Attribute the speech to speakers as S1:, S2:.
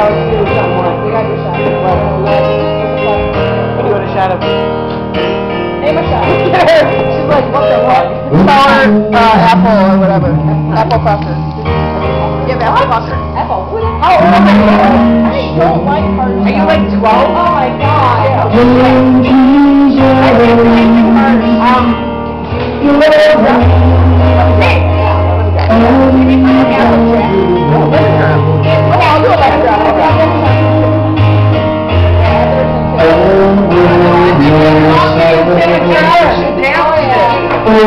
S1: gotta do someone. We gotta do something. What? What do you want a shot of? Name a shot. She's like, what the fuck? Sour, uh, apple or whatever. Apple cluster. Give apple cluster. Apple. How old are you? I don't like hard Are you like 12? Oh my god. I think I do hard. Um, She